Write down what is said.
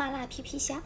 麻辣皮皮虾